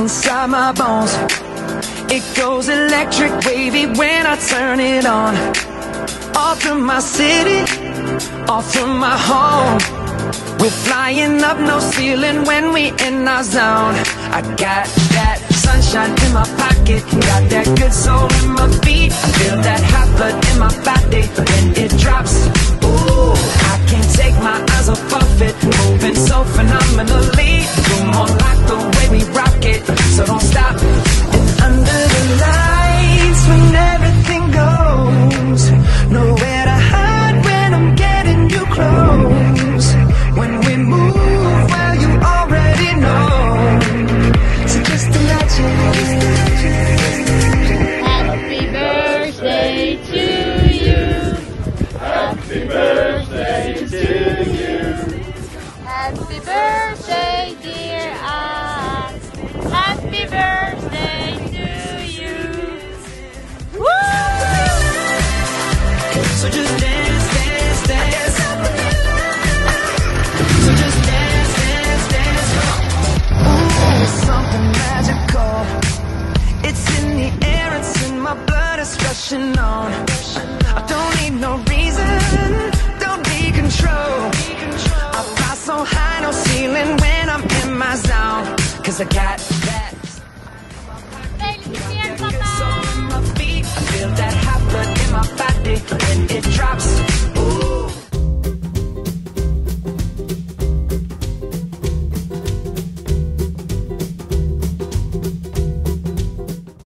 inside my bones. It goes electric wavy when I turn it on. All through my city, all through my home. We're flying up no ceiling when we in our zone. I got that sunshine in my pocket, got that good soul in my feet. I feel that hot blood in my body when it drops. Ooh, I can't take my eyes off of it, moving so phenomenally. Happy birthday, dear us. Happy birthday to you. Woo! So just dance, dance, dance. Something magical. It's in the air, it's in my blood, it's rushing on. I don't need no reason, Ceiling when I'm in my zone. Cause I got